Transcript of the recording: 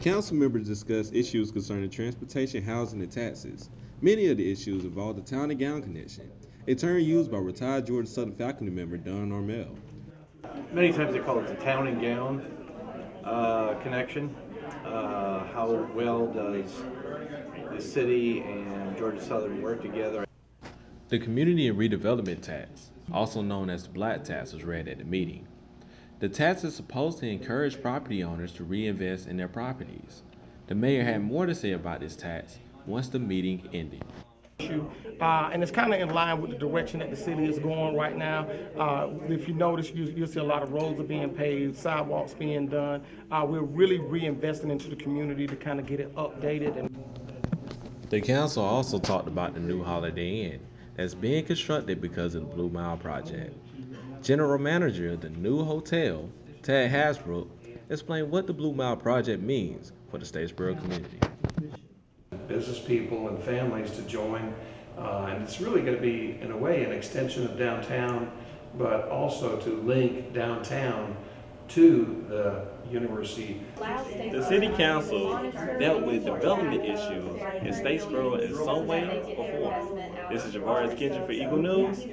Council members discussed issues concerning transportation, housing, and taxes. Many of the issues involved the town and gown connection, a term used by retired Georgia Southern faculty member Don Armel. Many times they call it the town and gown uh, connection. Uh, how well does the city and Georgia Southern work together? The Community and Redevelopment Tax, also known as the Blight Tax, was read at the meeting. The tax is supposed to encourage property owners to reinvest in their properties. The mayor had more to say about this tax once the meeting ended. Uh, and it's kind of in line with the direction that the city is going right now. Uh, if you notice, you, you'll see a lot of roads are being paved, sidewalks being done. Uh, we're really reinvesting into the community to kind of get it updated and The council also talked about the new Holiday Inn that's being constructed because of the Blue Mile project. General Manager of the new hotel, Ted Hasbrook, explained what the Blue Mile project means for the Statesboro community. business people and families to join. Uh, and it's really going to be, in a way, an extension of downtown, but also to link downtown to the university. The city council dealt with development issues in Statesboro in some way before. This is Jahvarius Kendrick for Eagle News.